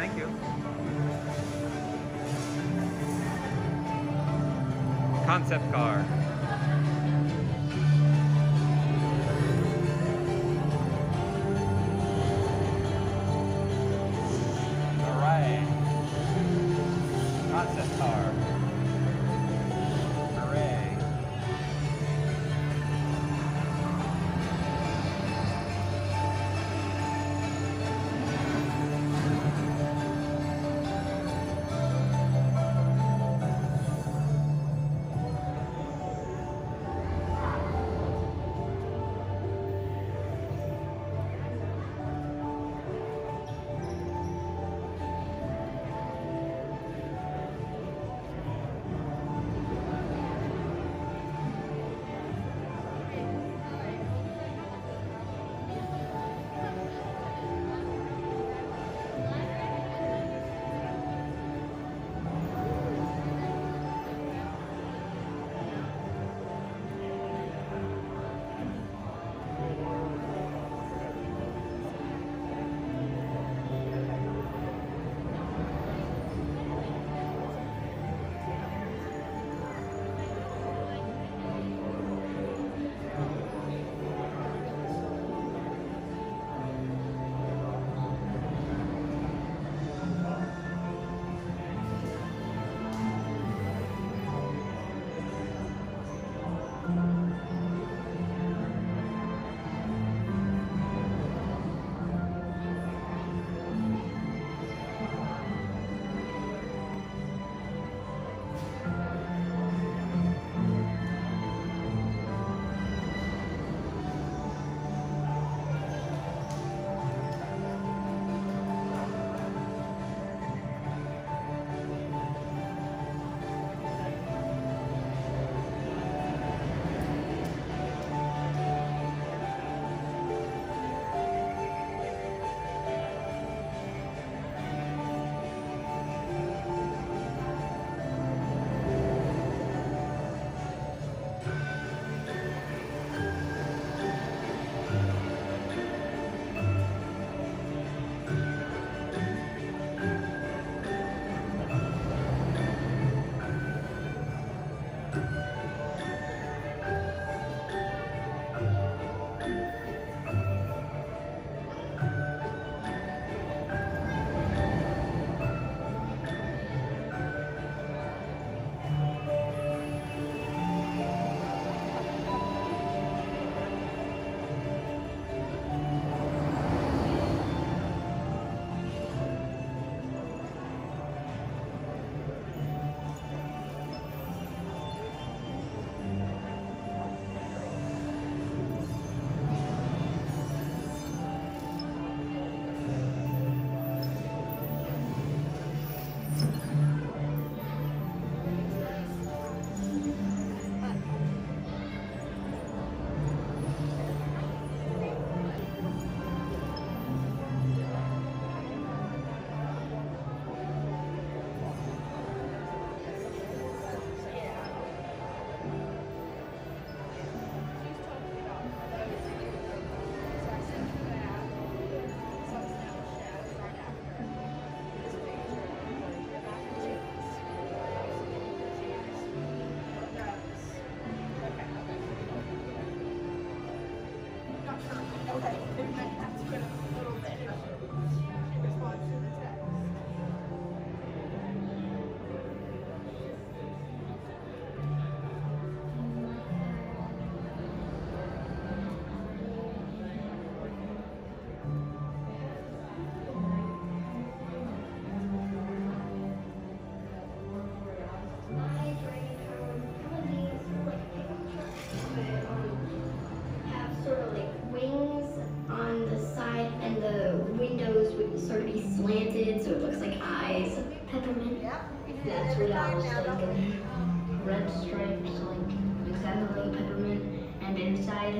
Thank you. Concept car.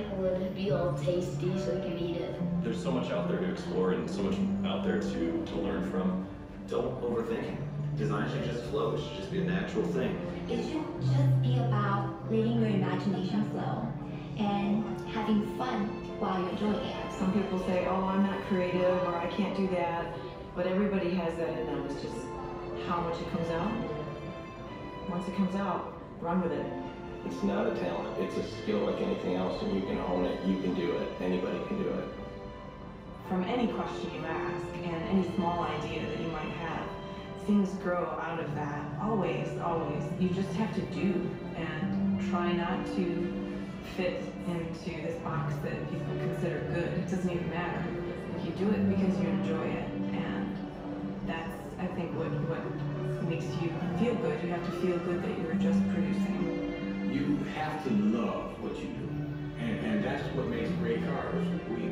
Like exactly like peppermint, and inside would be all tasty so you can eat it. there's so much out there to explore and so much out there to, to learn from. Don't overthink it. Design should just flow. It should just be a natural thing. It should just be about letting your imagination flow and having fun while you're doing it. Some people say, oh, I'm not creative or I can't do that. But everybody has that in them. It's just how much it comes out. Once it comes out, run with it. It's not a talent. It's a skill like anything else, and you can own it. You can do it. Anybody can do it. From any question you ask and any small idea that you might have, things grow out of that. Always, always. You just have to do and try not to fit into this box that people consider good. It doesn't even matter. You do it because you enjoy it, and that's, I think, what what makes you feel good. You have to feel good that you're just producing. You have to love what you do, and and that's what makes great cars. We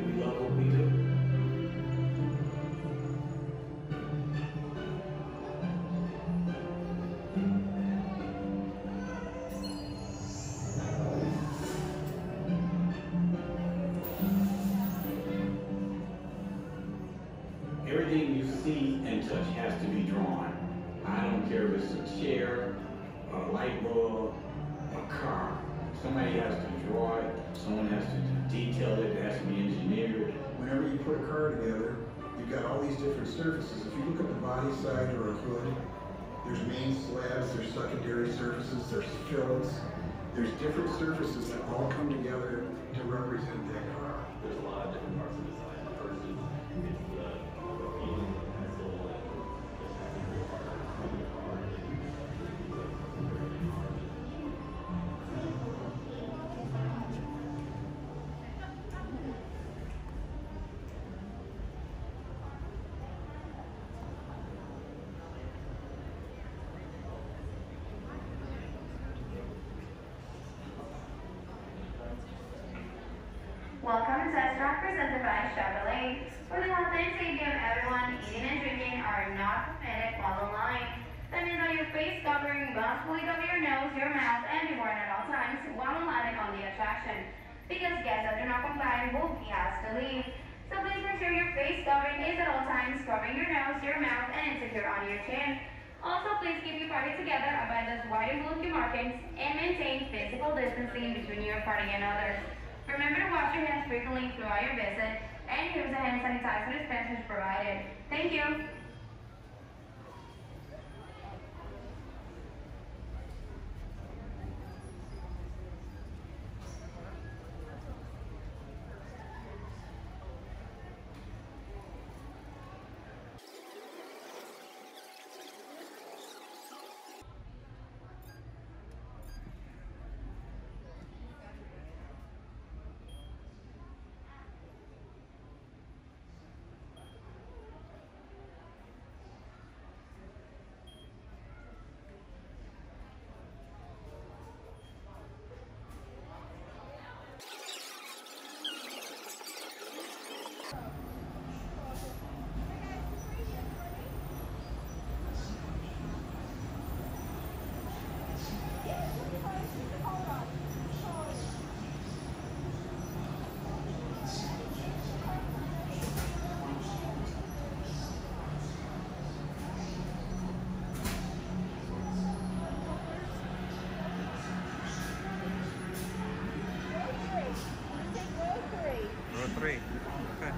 different surfaces. If you look at the body side or a hood, there's main slabs, there's secondary surfaces, there's fills. There's different surfaces that all come together to represent that presented by Chevrolet. For the and safety of everyone, eating and drinking are not permitted while in line. That means that your face covering must fully cover your nose, your mouth, and worn at all times while landing on the attraction. Because guests that do not comply will be asked to leave. So please make sure your face covering is at all times covering your nose, your mouth, and insecure on your chin. Also, please keep your party together, by those white and blue markings, and maintain physical distancing between your party and others. Remember to wash your hands frequently throughout your visit and use the hand sanitizer dispensers provided. Thank you. Row three. Okay.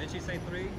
Didn't she say three?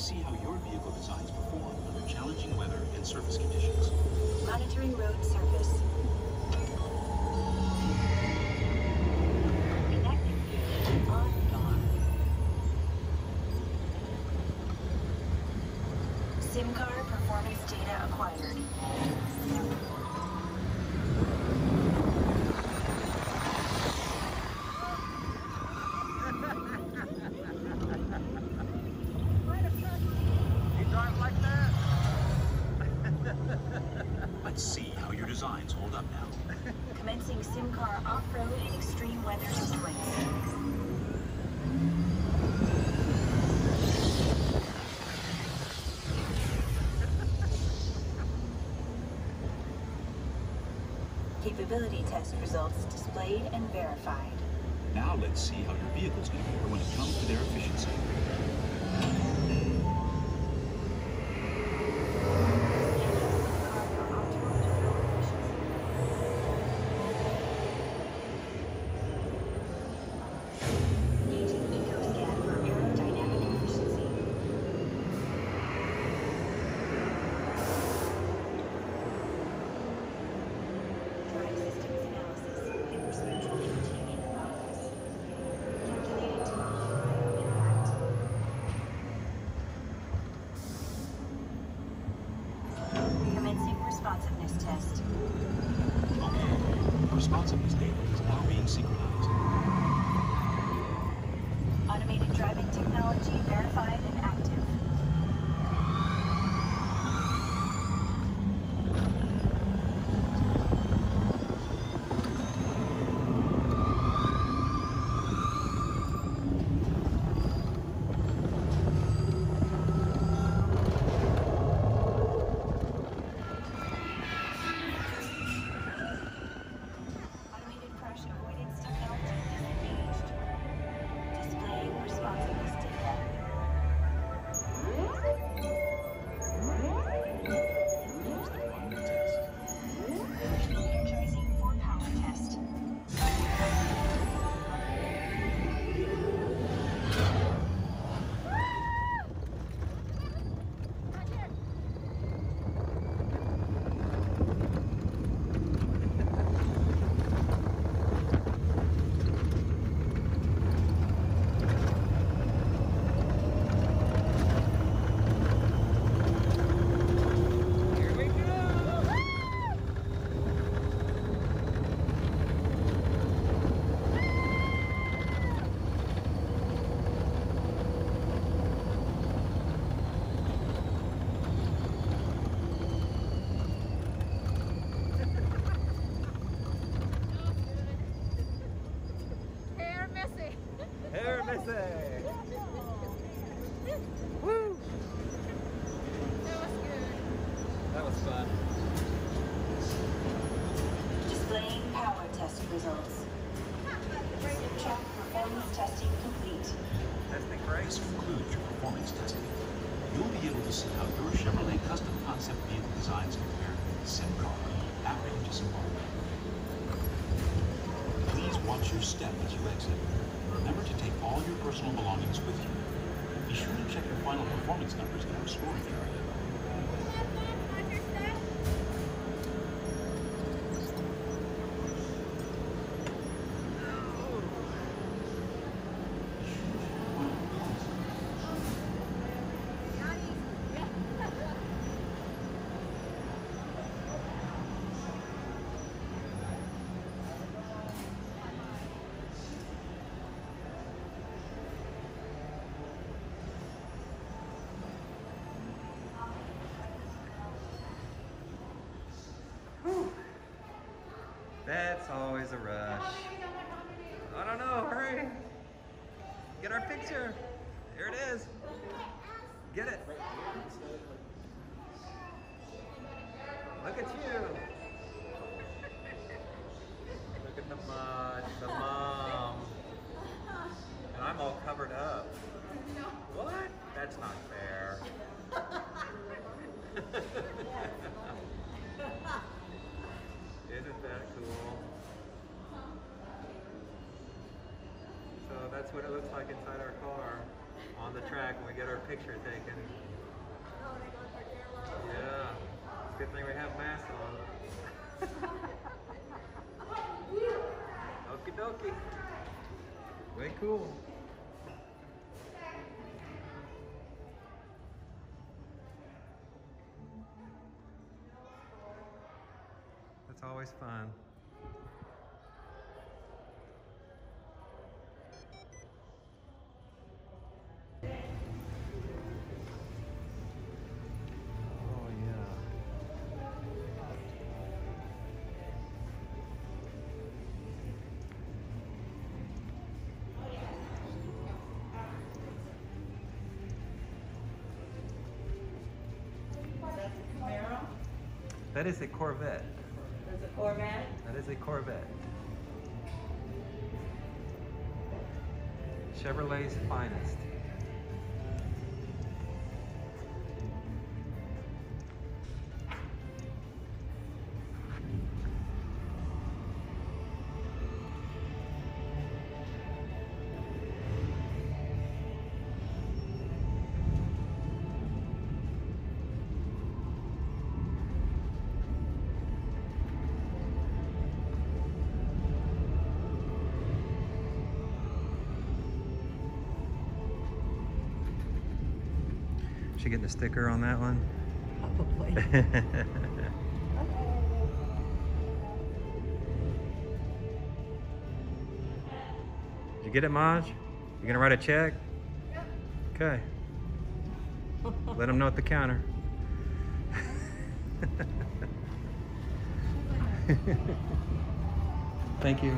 see how your vehicle designs perform under challenging weather and surface conditions. Monitoring road surface. Capability test results displayed and verified. Now let's see how your vehicles compare when it comes to their efficiency. Responsiveness data is now being synchronized. Woo! That was good. That was fun. Displaying power test results. Truck performance testing complete. Testing brakes. concludes your performance testing. You'll be able to see how your Chevrolet custom concept vehicle designs compare to the sim car after. Please watch your step as you exit. Remember to take all your personal belongings with you. Be sure to check your final performance numbers in our storage area. That's always a rush. I don't know, hurry! Get our picture! There it is! what it looks like inside our car on the track when we get our picture taken. Yeah. Good thing we have masks on. Okie dokie. Way cool. It's always fun. That is a Corvette. There's a Corvette? That is a Corvette. Chevrolet's finest. She getting a sticker on that one? Probably. Did you get it, Maj? You gonna write a check? Okay. Let them know at the counter. Thank you.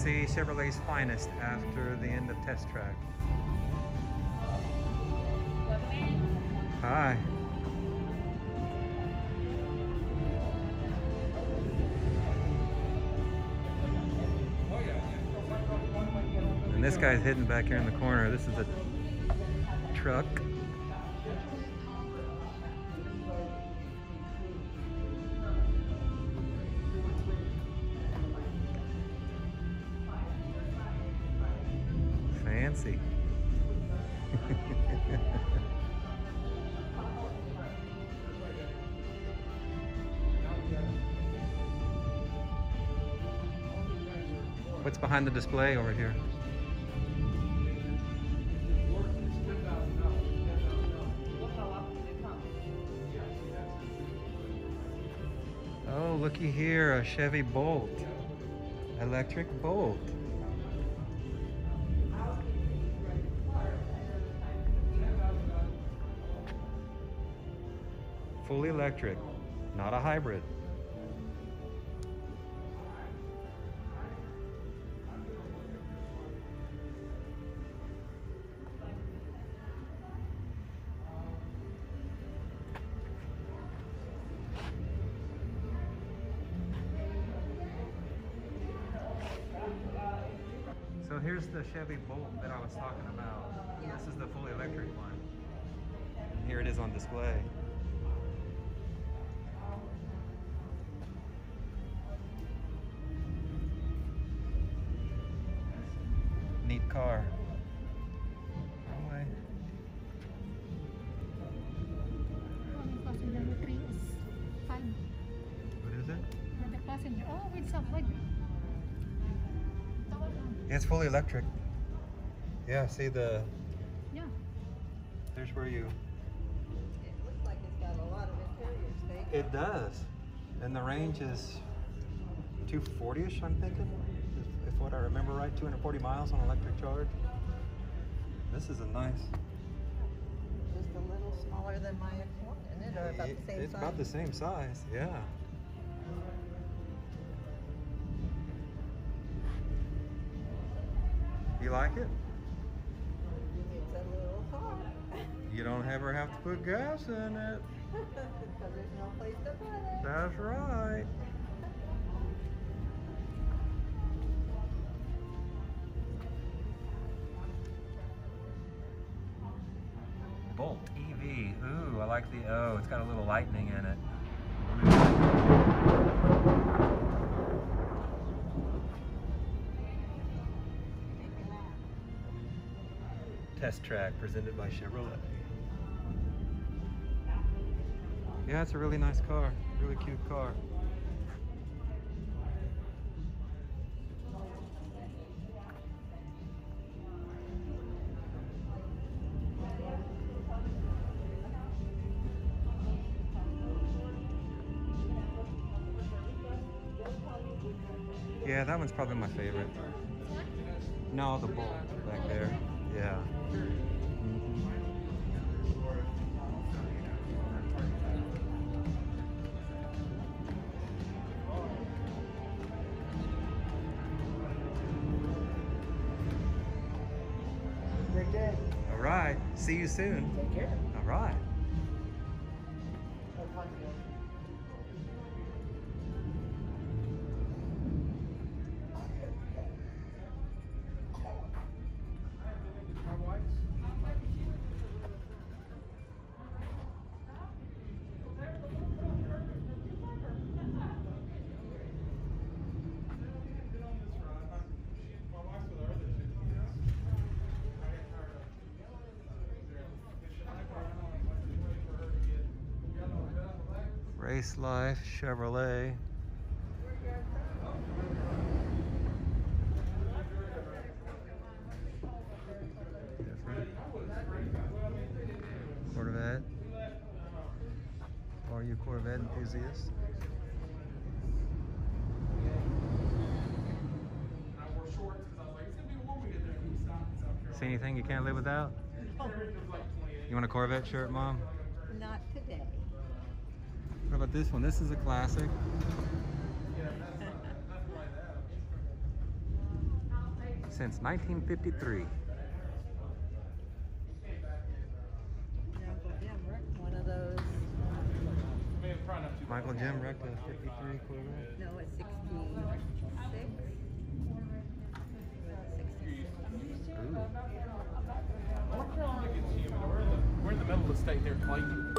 See Chevrolet's finest after the end of test track. Hi. And this guy's hidden back here in the corner. This is a truck. Behind the display over here? Oh, looky here, a Chevy Bolt. Electric Bolt. Fully electric, not a hybrid. Chevy Bolt that I was talking about. This is the fully electric one. And here it is on display. Neat car. Wrong way. passenger with three is fine. What is it? But the passenger, oh, with some, wait. It's fully electric. Yeah, see the, Yeah. there's where you, It looks like it's got a lot of interior space. it does. And the range is 240-ish, I'm thinking, if, if what I remember right, 240 miles on electric charge. This is a nice, Just a little smaller than my X1, isn't it? Or about the same it's size? about the same size, yeah. You like it? You don't ever have to put gas in it. Because there's no place to put it. That's right. Bolt EV. Ooh, I like the, oh, it's got a little lightning in it. Test track presented by Chevrolet. Yeah, it's a really nice car. Really cute car. Yeah, that one's probably my favorite. No, the bull See you soon. Take care. All right. Race Life Chevrolet. Different. Corvette. Are you Corvette enthusiasts? See anything you can't live without? Oh. You want a Corvette shirt, Mom? Not today. What about this one? This is a classic. Since 1953. Jim wrecked one of those. Michael Jim wrecked a 53 Corvette. No, it's 66. Ooh. We're in the middle of the state there, Clayton.